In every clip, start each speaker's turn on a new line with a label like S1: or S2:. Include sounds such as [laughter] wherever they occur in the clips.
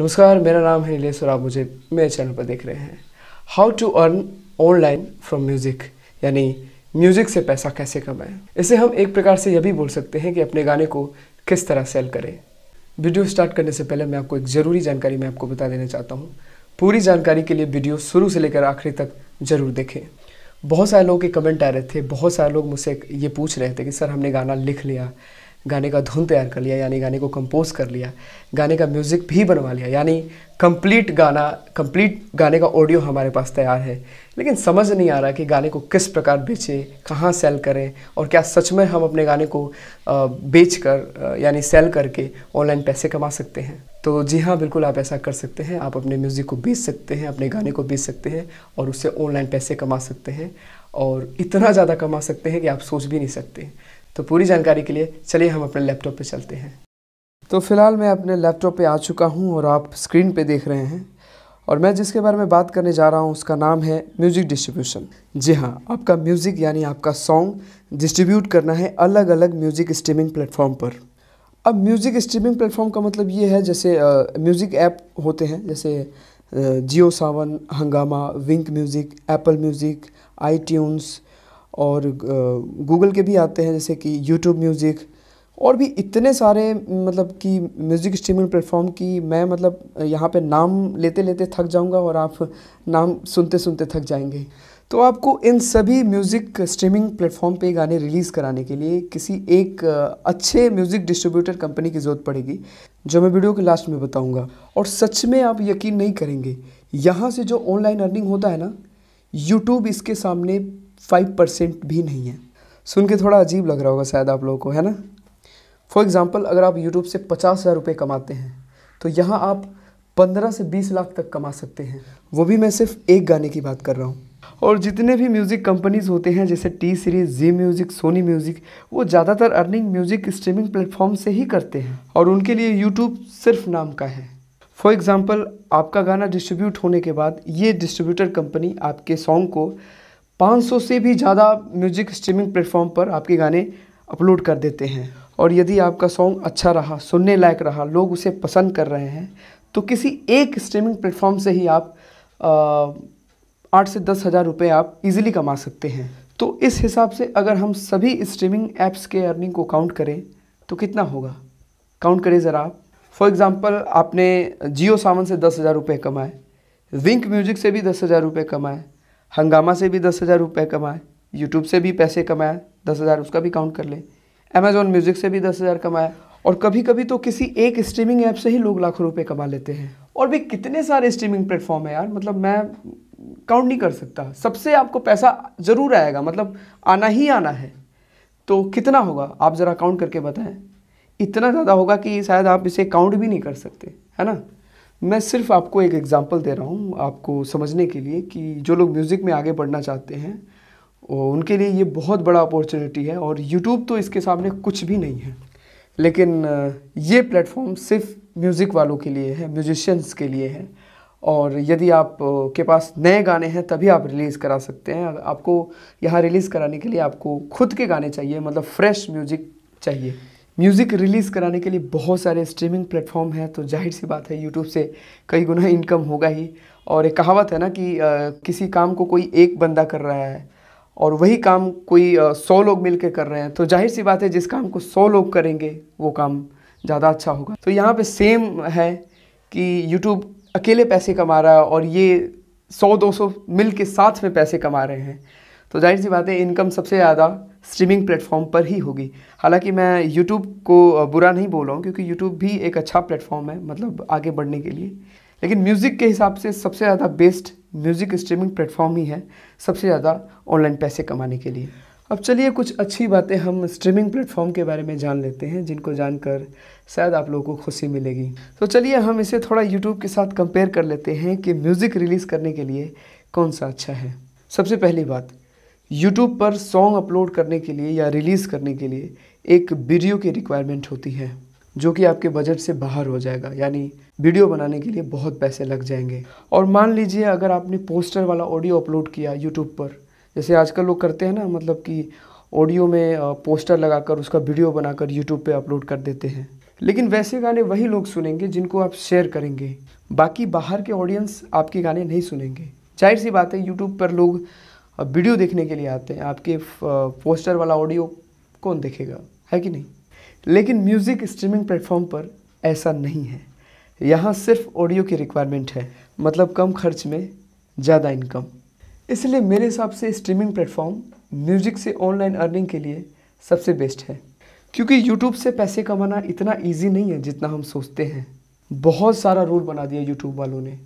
S1: नमस्कार, मेरा नाम है नीलेश और आप मुझे मेरे चैनल पर देख रहे हैं। How to earn online from music यानी म्यूज़िक से पैसा कैसे कमाएँ। इसे हम एक प्रकार से यह भी बोल सकते हैं कि अपने गाने को किस तरह सेल करें। वीडियो स्टार्ट करने से पहले मैं आपको एक ज़रूरी जानकारी मैं आपको बता देना चाहता हूँ। पूरी जानकारी के लिए वीडियो शुरू से लेकर आखिरी तक ज़रूर देखें। बहुत सारे लोगों के कमेंट आ रहे थे, बहुत सारे लोग मुझसे ये पूछ रहे थे कि, सर, हमने गाना लिख लिया गाने का धुन तैयार कर लिया, यानी गाने को कंपोज कर लिया, गाने का म्यूज़िक भी बनवा लिया, यानी कंप्लीट गाना कंप्लीट गाने का ऑडियो हमारे पास तैयार है। लेकिन समझ नहीं आ रहा कि गाने को किस प्रकार बेचें, कहाँ सेल करें, और क्या सच में हम अपने गाने को बेच कर यानी सेल करके ऑनलाइन पैसे कमा सकते हैं। तो जी हाँ बिल्कुल आप ऐसा कर सकते हैं। आप अपने म्यूज़िक को बेच सकते हैं, अपने गाने को बेच सकते हैं, और उससे ऑनलाइन पैसे कमा सकते हैं, और इतना ज़्यादा कमा सकते हैं कि आप सोच भी नहीं सकते। तो पूरी जानकारी के लिए चलिए हम अपने लैपटॉप पे चलते हैं। तो फ़िलहाल मैं अपने लैपटॉप पे आ चुका हूँ और आप स्क्रीन पे देख रहे हैं। और मैं जिसके बारे में बात करने जा रहा हूँ, उसका नाम है म्यूज़िक डिस्ट्रीब्यूशन जी हाँ आपका म्यूज़िक यानी आपका सॉन्ग डिस्ट्रीब्यूट करना है अलग अलग म्यूज़िक स्ट्रीमिंग प्लेटफॉर्म पर। अब म्यूज़िक स्ट्रीमिंग प्लेटफॉर्म का मतलब ये है, जैसे म्यूज़िक ऐप होते हैं, जैसे Jio Saavn Hungama Wynk music Apple music आई और गूगल के भी आते हैं, जैसे कि यूट्यूब म्यूज़िक और भी इतने सारे मतलब कि म्यूज़िक स्ट्रीमिंग प्लेटफॉर्म की मैं मतलब यहाँ पे नाम लेते लेते थक जाऊँगा और आप नाम सुनते सुनते थक जाएँगे। तो आपको इन सभी म्यूज़िक स्ट्रीमिंग प्लेटफॉर्म पे गाने रिलीज़ कराने के लिए किसी एक अच्छे म्यूज़िक डिस्ट्रीब्यूटर कंपनी की ज़रूरत पड़ेगी, जो मैं वीडियो के लास्ट में बताऊँगा। और सच में आप यकीन नहीं करेंगे, यहाँ से जो ऑनलाइन अर्निंग होता है ना यूट्यूब इसके सामने फाइव परसेंट भी नहीं है। सुन के थोड़ा अजीब लग रहा होगा शायद आप लोगों को, है ना? फॉर एग्ज़ाम्पल अगर आप यूट्यूब से पचास हज़ार रुपये कमाते हैं तो यहाँ आप पंद्रह से बीस लाख तक कमा सकते हैं। वो भी मैं सिर्फ़ एक गाने की बात कर रहा हूँ। और जितने भी म्यूज़िक कंपनीज़ होते हैं, जैसे T Series Zee music Sony music वो ज़्यादातर अर्निंग म्यूज़िक स्ट्रीमिंग प्लेटफॉर्म से ही करते हैं। और उनके लिए यूट्यूब सिर्फ़ नाम का है। फॉर एग्ज़ाम्पल आपका गाना डिस्ट्रीब्यूट होने के बाद ये डिस्ट्रीब्यूटर कंपनी आपके सॉन्ग को 500 से भी ज़्यादा म्यूज़िक स्ट्रीमिंग प्लेटफॉर्म पर आपके गाने अपलोड कर देते हैं। और यदि आपका सॉन्ग अच्छा रहा, सुनने लायक रहा, लोग उसे पसंद कर रहे हैं तो किसी एक स्ट्रीमिंग प्लेटफॉर्म से ही आप आठ से दस हज़ार रुपये आप इजीली कमा सकते हैं। तो इस हिसाब से अगर हम सभी स्ट्रीमिंग ऐप्स के अर्निंग को काउंट करें तो कितना होगा? काउंट करें ज़रा आप। फॉर एग्ज़ाम्पल आपने जियो सावन से दस हज़ार रुपये कमाए, विंक म्यूज़िक से भी दस हज़ार रुपये कमाए हंगामा से भी दस हज़ार रुपये कमाए यूट्यूब से भी पैसे कमाए, दस हज़ार उसका भी काउंट कर ले। अमेज़ोन म्यूज़िक से भी दस हज़ार कमाए, और कभी कभी तो किसी एक स्ट्रीमिंग ऐप से ही लोग लाखों रुपये कमा लेते हैं। और भी कितने सारे स्ट्रीमिंग प्लेटफॉर्म है यार मतलब मैं काउंट नहीं कर सकता। सबसे आपको पैसा ज़रूर आएगा मतलब आना ही आना है। तो कितना होगा? आप ज़रा काउंट करके बताएँ। इतना ज़्यादा होगा कि शायद आप इसे काउंट भी नहीं कर सकते, है ना? मैं सिर्फ़ आपको एक एग्ज़ाम्पल दे रहा हूँ, आपको समझने के लिए कि जो लोग म्यूज़िक में आगे बढ़ना चाहते हैं उनके लिए ये बहुत बड़ा अपॉर्चुनिटी है और यूट्यूब तो इसके सामने कुछ भी नहीं है। लेकिन ये प्लेटफॉर्म सिर्फ़ म्यूज़िक वालों के लिए है म्यूजिशियंस के लिए है। और यदि आप के पास नए गाने हैं, तभी आप रिलीज़ करा सकते हैं। आपको यहाँ रिलीज़ कराने के लिए आपको खुद के गाने चाहिए मतलब फ्रेश म्यूज़िक चाहिए। म्यूज़िक रिलीज़ कराने के लिए बहुत सारे स्ट्रीमिंग प्लेटफॉर्म हैं तो ज़ाहिर सी बात है यूट्यूब से कई गुना इनकम होगा ही। और एक कहावत है ना कि आ, किसी काम को कोई एक बंदा कर रहा है और वही काम कोई सौ लोग मिल के कर रहे हैं तो ज़ाहिर सी बात है जिस काम को सौ लोग करेंगे वो काम ज़्यादा अच्छा होगा। तो यहाँ पे सेम है कि यूट्यूब अकेले पैसे कमा रहा है और ये सौ दो सौ मिल के साथ में पैसे कमा रहे हैं। तो ज़ाहिर सी बात है, इनकम सबसे ज़्यादा स्ट्रीमिंग प्लेटफॉर्म पर ही होगी। हालाँकि मैं यूट्यूब को बुरा नहीं बोल रहा हूँ, क्योंकि यूट्यूब भी एक अच्छा प्लेटफॉर्म है मतलब आगे बढ़ने के लिए। लेकिन म्यूज़िक के हिसाब से सबसे ज़्यादा बेस्ट म्यूज़िक स्ट्रीमिंग प्लेटफॉर्म ही है, सबसे ज़्यादा ऑनलाइन पैसे कमाने के लिए। अब चलिए कुछ अच्छी बातें हम स्ट्रीमिंग प्लेटफॉर्म के बारे में जान लेते हैं, जिनको जानकर शायद आप लोगों को खुशी मिलेगी। तो चलिए हम इसे थोड़ा यूट्यूब के साथ कंपेयर कर लेते हैं कि म्यूज़िक रिलीज़ करने के लिए कौन सा अच्छा है। सबसे पहली बात यूट्यूब पर सॉन्ग अपलोड करने के लिए या रिलीज़ करने के लिए एक वीडियो की रिक्वायरमेंट होती है, जो कि आपके बजट से बाहर हो जाएगा। यानी वीडियो बनाने के लिए बहुत पैसे लग जाएँगे। और मान लीजिए अगर आपने पोस्टर वाला ऑडियो अपलोड किया यूट्यूब पर, जैसे आजकल लोग करते हैं ना मतलब कि ऑडियो में पोस्टर लगाकर उसका वीडियो बनाकर यूट्यूब पे अपलोड कर देते हैं। लेकिन वैसे गाने वही लोग सुनेंगे जिनको आप शेयर करेंगे। बाकी बाहर के ऑडियंस आपके गाने नहीं सुनेंगे। ज़ाहिर सी बात है यूट्यूब पर लोग वीडियो देखने के लिए आते हैं। आपके पोस्टर वाला ऑडियो कौन देखेगा? है कि नहीं? लेकिन म्यूज़िक स्ट्रीमिंग प्लेटफॉर्म पर ऐसा नहीं है। यहाँ सिर्फ़ ऑडियो की रिक्वायरमेंट है। मतलब कम खर्च में ज़्यादा इनकम इसलिए मेरे हिसाब से स्ट्रीमिंग प्लेटफॉर्म म्यूज़िक से ऑनलाइन अर्निंग के लिए सबसे बेस्ट है। क्योंकि यूट्यूब से पैसे कमाना इतना ईजी नहीं है जितना हम सोचते हैं। बहुत सारा रूल बना दिया यूट्यूब वालों ने।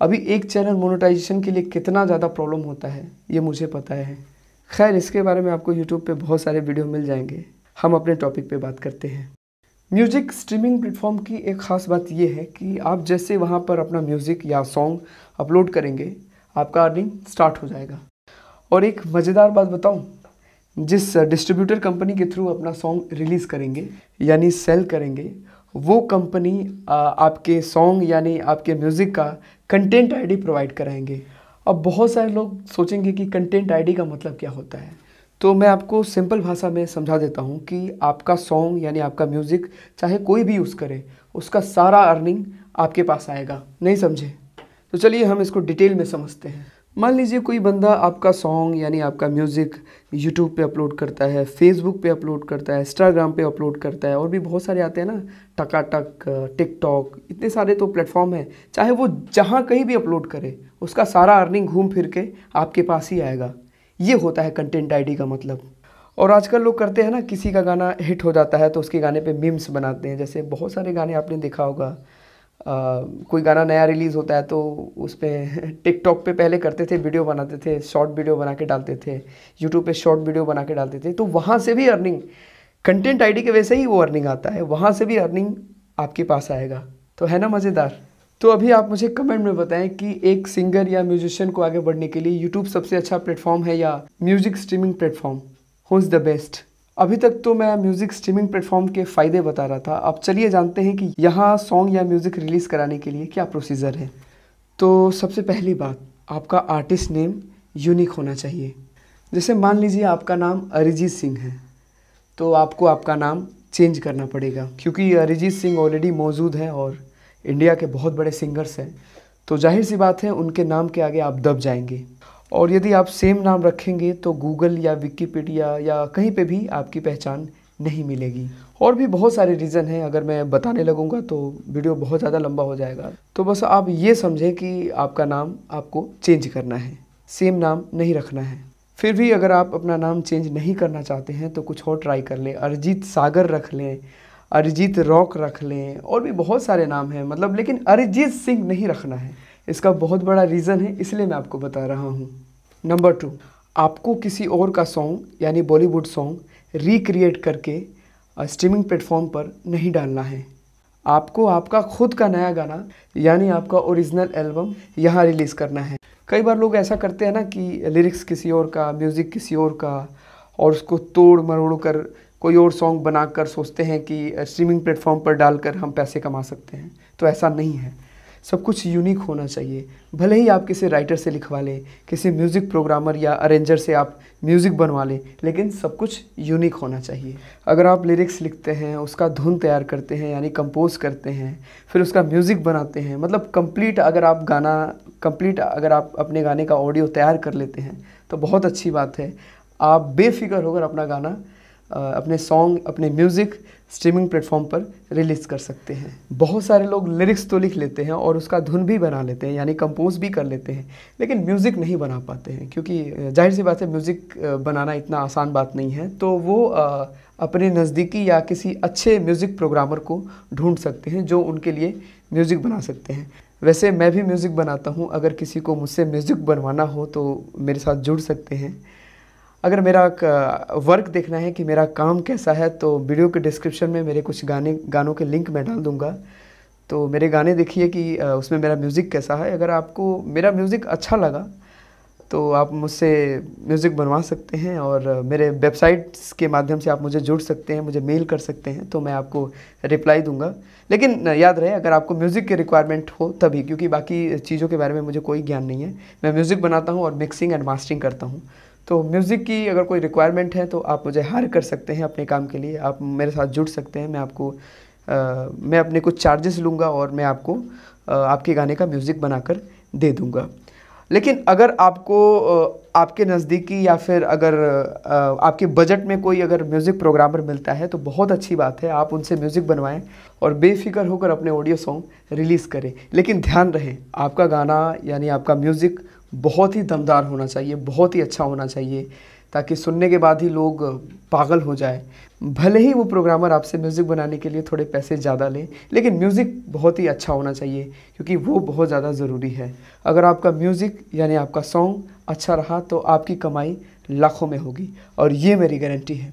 S1: अभी एक चैनल मोनेटाइजेशन के लिए कितना ज़्यादा प्रॉब्लम होता है, ये मुझे पता है। खैर, इसके बारे में आपको यूट्यूब पे बहुत सारे वीडियो मिल जाएँगे। हम अपने टॉपिक पे बात करते हैं। म्यूज़िक स्ट्रीमिंग प्लेटफॉर्म की एक ख़ास बात यह है कि आप जैसे वहाँ पर अपना म्यूज़िक या सॉन्ग अपलोड करेंगे, आपका अर्निंग स्टार्ट हो जाएगा। और एक मज़ेदार बात बताऊँ, जिस डिस्ट्रीब्यूटर कंपनी के थ्रू अपना सॉन्ग रिलीज़ करेंगे, यानी सेल करेंगे, वो कंपनी आपके सॉन्ग यानी आपके म्यूज़िक का कंटेंट आईडी प्रोवाइड कराएँगे। अब बहुत सारे लोग सोचेंगे कि कंटेंट आईडी का मतलब क्या होता है। तो मैं आपको सिंपल भाषा में समझा देता हूँ कि आपका सॉन्ग यानी आपका म्यूज़िक चाहे कोई भी यूज़ करे, उसका सारा अर्निंग आपके पास आएगा। नहीं समझे? तो चलिए हम इसको डिटेल में समझते हैं। मान लीजिए कोई बंदा आपका सॉन्ग यानी आपका म्यूज़िक यूट्यूब पे अपलोड करता है फेसबुक पे अपलोड करता है इंस्टाग्राम पे अपलोड करता है, और भी बहुत सारे आते हैं ना, टकाटक टिकटॉक इतने सारे तो प्लेटफॉर्म हैं, चाहे वो जहाँ कहीं भी अपलोड करे, उसका सारा अर्निंग घूम फिर के आपके पास ही आएगा। ये होता है कंटेंट आईडी का मतलब। और आजकल लोग करते हैं ना, किसी का गाना हिट हो जाता है तो उसके गाने पे मीम्स बनाते हैं, जैसे बहुत सारे गाने आपने देखा होगा। कोई गाना नया रिलीज़ होता है तो उस पर [laughs] टिकटॉक पे पहले करते थे, वीडियो बनाते थे, शॉर्ट वीडियो बना के डालते थे, यूट्यूब पे शॉर्ट वीडियो बना के डालते थे तो वहाँ से भी अर्निंग, कंटेंट आईडी के वैसे ही वो अर्निंग आता है, वहाँ से भी अर्निंग आपके पास आएगा। तो है ना मज़ेदार? तो अभी आप मुझे कमेंट में बताएँ कि एक सिंगर या म्यूजिशियन को आगे बढ़ने के लिए यूट्यूब सबसे अच्छा प्लेटफॉर्म है या music streaming platform? Who is the best अभी तक तो मैं म्यूज़िक स्ट्रीमिंग प्लेटफॉर्म के फ़ायदे बता रहा था। अब चलिए जानते हैं कि यहाँ सॉन्ग या म्यूज़िक रिलीज़ कराने के लिए क्या प्रोसीजर है। तो सबसे पहली बात, आपका आर्टिस्ट नेम यूनिक होना चाहिए। जैसे मान लीजिए आपका नाम अरिजीत सिंह है तो आपको आपका नाम चेंज करना पड़ेगा। क्योंकि अरिजीत सिंह ऑलरेडी मौजूद है और इंडिया के बहुत बड़े सिंगर्स हैं। तो ज़ाहिर सी बात है, उनके नाम के आगे आप दब जाएँगे। और यदि आप सेम नाम रखेंगे तो गूगल या विकीपीडिया या कहीं पे भी आपकी पहचान नहीं मिलेगी। और भी बहुत सारे रीज़न हैं, अगर मैं बताने लगूँगा तो वीडियो बहुत ज़्यादा लंबा हो जाएगा। तो बस आप ये समझें कि आपका नाम आपको चेंज करना है। सेम नाम नहीं रखना है। फिर भी अगर आप अपना नाम चेंज नहीं करना चाहते हैं तो कुछ और ट्राई कर लें। अरिजीत सागर रख लें, अरिजीत रॉक रख लें, और भी बहुत सारे नाम हैं। मतलब लेकिन अरिजीत सिंह नहीं रखना है। इसका बहुत बड़ा रीज़न है, इसलिए मैं आपको बता रहा हूँ। नंबर टू आपको किसी और का सॉन्ग यानी बॉलीवुड सॉन्ग रिक्रिएट करके स्ट्रीमिंग प्लेटफॉर्म पर नहीं डालना है। आपको आपका खुद का नया गाना, यानी आपका ओरिजिनल एल्बम यहाँ रिलीज़ करना है। कई बार लोग ऐसा करते हैं ना कि लिरिक्स किसी और का म्यूज़िक किसी और का, और उसको तोड़ मरोड़ कर कोई और सॉन्ग बनाकर सोचते हैं कि स्ट्रीमिंग प्लेटफॉर्म पर डालकर हम पैसे कमा सकते हैं। तो ऐसा नहीं है। सब कुछ यूनिक होना चाहिए। भले ही आप किसी राइटर से लिखवा लें, किसी म्यूज़िक प्रोग्रामर या अरेंजर से आप म्यूज़िक बनवा लें, लेकिन सब कुछ यूनिक होना चाहिए। अगर आप लिरिक्स लिखते हैं, उसका धुन तैयार करते हैं, यानी कंपोज करते हैं, फिर उसका म्यूज़िक बनाते हैं मतलब कंप्लीट अगर आप गाना कंप्लीट अगर आप अपने गाने का ऑडियो तैयार कर लेते हैं तो बहुत अच्छी बात है। आप बेफिक्र होकर अपना गाना अपने सॉन्ग अपने म्यूज़िक स्ट्रीमिंग प्लेटफॉर्म पर रिलीज़ कर सकते हैं। बहुत सारे लोग लिरिक्स तो लिख लेते हैं और उसका धुन भी बना लेते हैं, यानी कंपोज भी कर लेते हैं, लेकिन म्यूज़िक नहीं बना पाते हैं, क्योंकि ज़ाहिर सी बात है म्यूज़िक बनाना इतना आसान बात नहीं है तो वो अपने नज़दीकी या किसी अच्छे म्यूज़िक प्रोग्रामर को ढूंढ सकते हैं, जो उनके लिए म्यूज़िक बना सकते हैं। वैसे मैं भी म्यूज़िक बनाता हूँ, अगर किसी को मुझसे म्यूज़िक बनवाना हो तो मेरे साथ जुड़ सकते हैं। अगर मेरा वर्क देखना है कि मेरा काम कैसा है तो वीडियो के डिस्क्रिप्शन में मेरे कुछ गाने, गानों के लिंक मैं डाल दूँगा। तो मेरे गाने देखिए कि उसमें मेरा म्यूज़िक कैसा है। अगर आपको मेरा म्यूज़िक अच्छा लगा तो आप मुझसे म्यूज़िक बनवा सकते हैं और मेरे वेबसाइट्स के माध्यम से आप मुझे जुड़ सकते हैं, मुझे मेल कर सकते हैं तो मैं आपको रिप्लाई दूँगा। लेकिन याद रहे, अगर आपको म्यूज़िक की रिक्वायरमेंट हो तभी, क्योंकि बाकी चीज़ों के बारे में मुझे कोई ज्ञान नहीं है। मैं म्यूज़िक बनाता हूँ और मिक्सिंग एंड मास्टरिंग करता हूँ। तो म्यूज़िक की अगर कोई रिक्वायरमेंट है तो आप मुझे हायर कर सकते हैं अपने काम के लिए। आप मेरे साथ जुड़ सकते हैं। मैं आपको आ, मैं अपने कुछ चार्जेस लूँगा और मैं आपको आ, आपके गाने का म्यूज़िक बनाकर दे दूँगा। लेकिन अगर आपको आपके नज़दीकी या फिर अगर आपके बजट में कोई अगर म्यूज़िक प्रोग्रामर मिलता है तो बहुत अच्छी बात है। आप उनसे म्यूज़िक बनवाएँ और बेफिक्र होकर अपने ऑडियो सॉन्ग रिलीज़ करें। लेकिन ध्यान रहे आपका गाना यानी आपका म्यूज़िक बहुत ही दमदार होना चाहिए, बहुत ही अच्छा होना चाहिए, ताकि सुनने के बाद ही लोग पागल हो जाए। भले ही वो प्रोग्रामर आपसे म्यूज़िक बनाने के लिए थोड़े पैसे ज़्यादा लें, लेकिन म्यूज़िक बहुत ही अच्छा होना चाहिए, क्योंकि वो बहुत ज़्यादा ज़रूरी है। अगर आपका म्यूज़िक, यानी आपका सॉन्ग अच्छा रहा तो आपकी कमाई लाखों में होगी, और ये मेरी गारंटी है।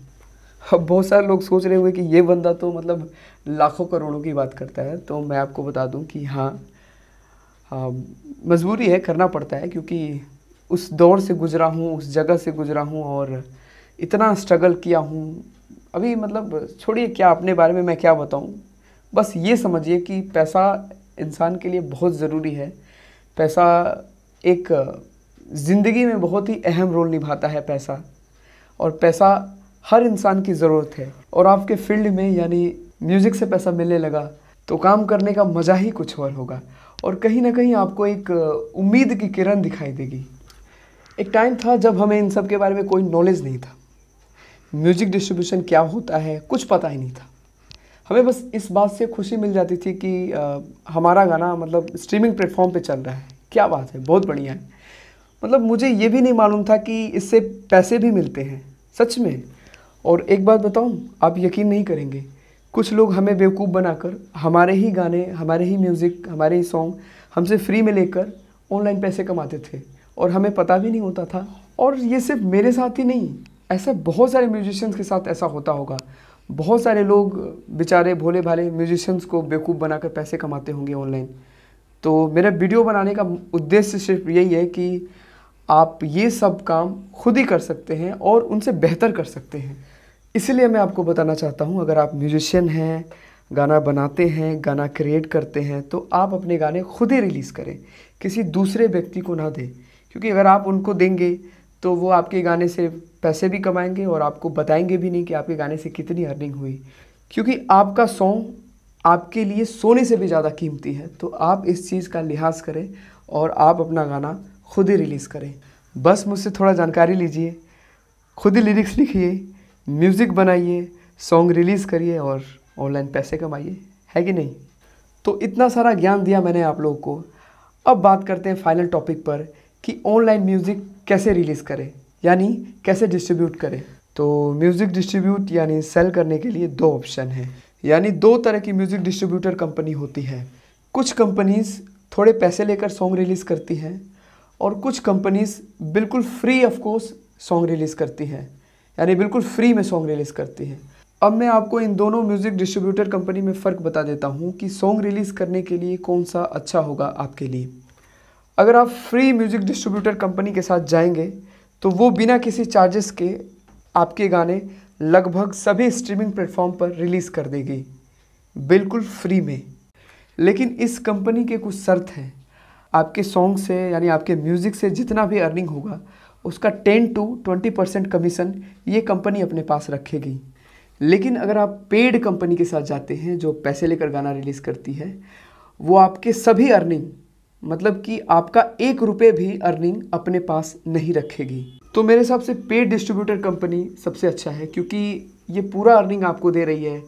S1: अब बहुत सारे लोग सोच रहे हुए कि ये बंदा तो मतलब लाखों करोड़ों की बात करता है तो मैं आपको बता दूँ कि हाँ मजबूरी है, करना पड़ता है, क्योंकि उस दौर से गुज़रा हूँ, उस जगह से गुज़रा हूँ और इतना स्ट्रगल किया हूँ। अभी मतलब छोड़िए, क्या अपने बारे में मैं क्या बताऊँ? बस ये समझिए कि पैसा इंसान के लिए बहुत ज़रूरी है। पैसा एक ज़िंदगी में बहुत ही अहम रोल निभाता है पैसा। और पैसा हर इंसान की ज़रूरत है। और आपके फ़ील्ड में यानी म्यूज़िक से पैसा मिलने लगा तो काम करने का मज़ा ही कुछ और होगा। और कहीं ना कहीं आपको एक उम्मीद की किरण दिखाई देगी। एक टाइम था जब हमें इन सब के बारे में कोई नॉलेज नहीं था। म्यूज़िक डिस्ट्रीब्यूशन क्या होता है कुछ पता ही नहीं था। हमें बस इस बात से खुशी मिल जाती थी कि आ, हमारा गाना मतलब स्ट्रीमिंग प्लेटफॉर्म पे चल रहा है। क्या बात है बहुत बढ़िया है। मतलब मुझे ये भी नहीं मालूम था कि इससे पैसे भी मिलते हैं सच में। और एक बात बताऊँ आप यकीन नहीं करेंगे कुछ लोग हमें बेवकूफ़ बनाकर, हमारे ही गाने, हमारे ही म्यूज़िक हमारे ही सॉन्ग हमसे फ्री में लेकर ऑनलाइन पैसे कमाते थे। और हमें पता भी नहीं होता था। और ये सिर्फ़ मेरे साथ ही नहीं, ऐसा बहुत सारे म्यूजिशियंस के साथ ऐसा होता होगा। बहुत सारे लोग बेचारे भोले भाले म्यूजिशियंस को बेवकूफ़ बनाकर पैसे कमाते होंगे ऑनलाइन तो मेरा वीडियो बनाने का उद्देश्य सिर्फ़ यही है कि आप ये सब काम खुद ही कर सकते हैं और उनसे बेहतर कर सकते हैं। इसलिए मैं आपको बताना चाहता हूँ, अगर आप म्यूजिशियन हैं, गाना बनाते हैं, गाना क्रिएट करते हैं तो आप अपने गाने खुद ही रिलीज़ करें। किसी दूसरे व्यक्ति को ना दें। क्योंकि अगर आप उनको देंगे तो वो आपके गाने से पैसे भी कमाएँगे और आपको बताएँगे भी नहीं कि आपके गाने से कितनी अर्निंग हुई। क्योंकि आपका सॉन्ग आपके लिए सोने से भी ज़्यादा कीमती है। तो आप इस चीज़ का लिहाज करें और आप अपना गाना खुद ही रिलीज़ करें। बस मुझसे थोड़ा जानकारी लीजिए, खुद ही लिरिक्स लिखिए म्यूज़िक बनाइए, सॉन्ग रिलीज़ करिए और ऑनलाइन पैसे कमाइए, है कि नहीं? तो इतना सारा ज्ञान दिया मैंने आप लोगों को। अब बात करते हैं फाइनल टॉपिक पर कि ऑनलाइन म्यूज़िक कैसे रिलीज़ करें, यानी कैसे डिस्ट्रीब्यूट करें। तो म्यूज़िक डिस्ट्रीब्यूट यानी सेल करने के लिए दो ऑप्शन हैं। यानी दो तरह की म्यूज़िक डिस्ट्रीब्यूटर कंपनी होती है। कुछ कंपनीज़ थोड़े पैसे लेकर सॉन्ग रिलीज़ करती हैं और कुछ कंपनीज़ बिल्कुल free of course song release करती हैं। यानी बिल्कुल फ्री में सॉन्ग रिलीज़ करती है। अब मैं आपको इन दोनों म्यूज़िक डिस्ट्रीब्यूटर कंपनी में फ़र्क बता देता हूँ कि सॉन्ग रिलीज़ करने के लिए कौन सा अच्छा होगा आपके लिए। अगर आप फ्री म्यूज़िक डिस्ट्रीब्यूटर कंपनी के साथ जाएँगे तो वो बिना किसी चार्जेस के आपके गाने लगभग सभी स्ट्रीमिंग प्लेटफॉर्म पर रिलीज़ कर देगी। बिल्कुल फ्री में। लेकिन इस कंपनी के कुछ शर्त हैं। आपके सॉन्ग से, यानी आपके म्यूज़िक से जितना भी अर्निंग होगा उसका ten to twenty percent commission ये कंपनी अपने पास रखेगी। लेकिन अगर आप पेड कंपनी के साथ जाते हैं, जो पैसे लेकर गाना रिलीज़ करती है, वो आपके सभी अर्निंग मतलब कि आपका एक रुपये भी अर्निंग अपने पास नहीं रखेगी। तो मेरे हिसाब से पेड डिस्ट्रीब्यूटर कंपनी सबसे अच्छा है, क्योंकि ये पूरा अर्निंग आपको दे रही है,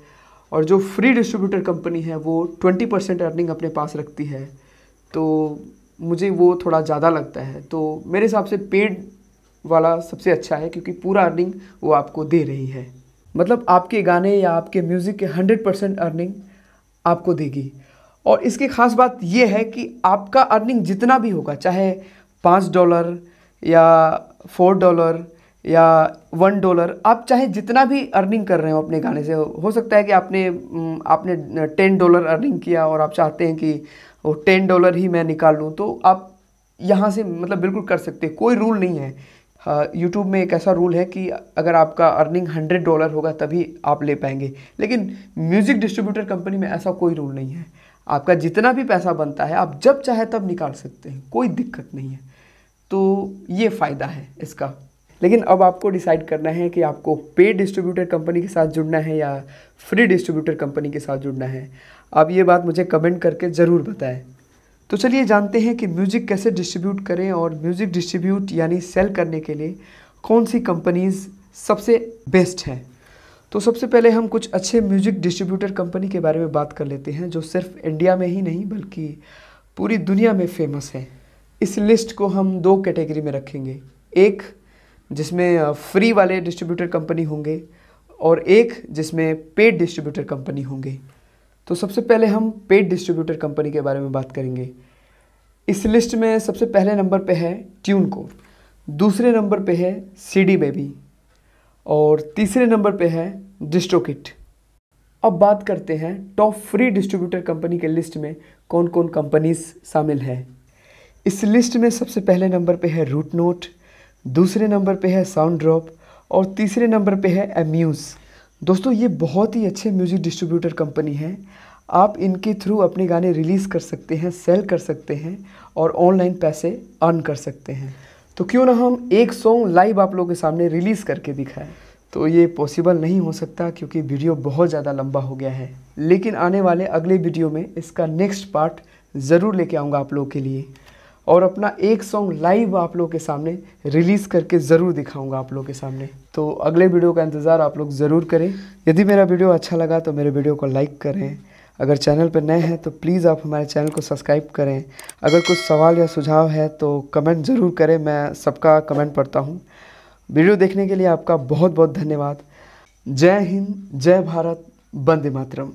S1: और जो फ्री डिस्ट्रीब्यूटर कंपनी है, वो ट्वेंटी परसेंट अर्निंग अपने पास रखती है। तो मुझे वो थोड़ा ज़्यादा लगता है। तो मेरे हिसाब से पेड वाला सबसे अच्छा है, क्योंकि पूरा अर्निंग वो आपको दे रही है। मतलब आपके गाने या आपके म्यूज़िक के हंड्रेड परसेंट अर्निंग आपको देगी। और इसकी ख़ास बात यह है कि आपका अर्निंग जितना भी होगा, चाहे पाँच डॉलर या फोर डॉलर या वन डॉलर आप चाहे जितना भी अर्निंग कर रहे हो अपने गाने से, हो सकता है कि आपने आपने टेन डॉलर अर्निंग किया और आप चाहते हैं कि वो टेन डॉलर ही मैं निकाल लूँ तो आप यहाँ से मतलब बिल्कुल कर सकते कोई रूल नहीं है। यूट्यूब में एक ऐसा रूल है कि अगर आपका अर्निंग हंड्रेड डॉलर होगा, तभी आप ले पाएँगे। लेकिन म्यूज़िक डिस्ट्रीब्यूटर कंपनी में ऐसा कोई रूल नहीं है। आपका जितना भी पैसा बनता है, आप जब चाहे तब निकाल सकते हैं, कोई दिक्कत नहीं है। तो ये फ़ायदा है इसका। लेकिन अब आपको डिसाइड करना है कि आपको पेड डिस्ट्रीब्यूटर कंपनी के साथ जुड़ना है या फ्री डिस्ट्रीब्यूटर कंपनी के साथ जुड़ना है। आप ये बात मुझे कमेंट करके ज़रूर बताएँ। तो चलिए जानते हैं कि म्यूज़िक कैसे डिस्ट्रीब्यूट करें और म्यूज़िक डिस्ट्रीब्यूट यानी सेल करने के लिए कौन सी कंपनीज़ सबसे बेस्ट हैं। तो सबसे पहले हम कुछ अच्छे म्यूज़िक डिस्ट्रीब्यूटर कंपनी के बारे में बात कर लेते हैं जो सिर्फ़ इंडिया में ही नहीं, बल्कि पूरी दुनिया में फ़ेमस है। इस लिस्ट को हम दो कैटेगरी में रखेंगे। एक, जिसमें फ्री वाले डिस्ट्रीब्यूटर कंपनी होंगे और एक, जिसमें पेड डिस्ट्रीब्यूटर कंपनी होंगे। तो सबसे पहले हम पेड डिस्ट्रीब्यूटर कंपनी के बारे में बात करेंगे। इस लिस्ट में सबसे पहले नंबर पे है ट्यून कोर दूसरे नंबर पे है सी डी बेबी और तीसरे नंबर पे है डिस्ट्रोकिट अब बात करते हैं टॉप फ्री डिस्ट्रीब्यूटर कंपनी के लिस्ट में कौन कौन कंपनीज़ शामिल है। इस लिस्ट में सबसे पहले नंबर पे है रूट नोट दूसरे नंबर पे है साउंड ड्रॉप और तीसरे नंबर पे है एम्यूज़ दोस्तों, ये बहुत ही अच्छे म्यूज़िक डिस्ट्रीब्यूटर कंपनी है। आप इनके थ्रू अपने गाने रिलीज़ कर सकते हैं सेल कर सकते हैं और ऑनलाइन पैसे अर्न कर सकते हैं। तो क्यों ना हम एक सॉन्ग लाइव आप लोगों के सामने रिलीज़ करके दिखाएँ? तो ये पॉसिबल नहीं हो सकता क्योंकि वीडियो बहुत ज़्यादा लंबा हो गया है। लेकिन आने वाले अगले वीडियो में इसका नेक्स्ट पार्ट ज़रूर लेके आऊँगा आप लोगों के लिए। और अपना एक सॉन्ग लाइव आप लोगों के सामने रिलीज़ करके ज़रूर दिखाऊँगा आप लोगों के सामने। तो अगले वीडियो का इंतज़ार आप लोग ज़रूर करें। यदि मेरा वीडियो अच्छा लगा तो मेरे वीडियो को लाइक करें। अगर चैनल पर नए हैं तो प्लीज़ आप हमारे चैनल को सब्सक्राइब करें। अगर कुछ सवाल या सुझाव है तो कमेंट ज़रूर करें, मैं सबका कमेंट पढ़ता हूँ। वीडियो देखने के लिए आपका बहुत बहुत धन्यवाद। जय हिंद, जय भारत, वंदे मातरम।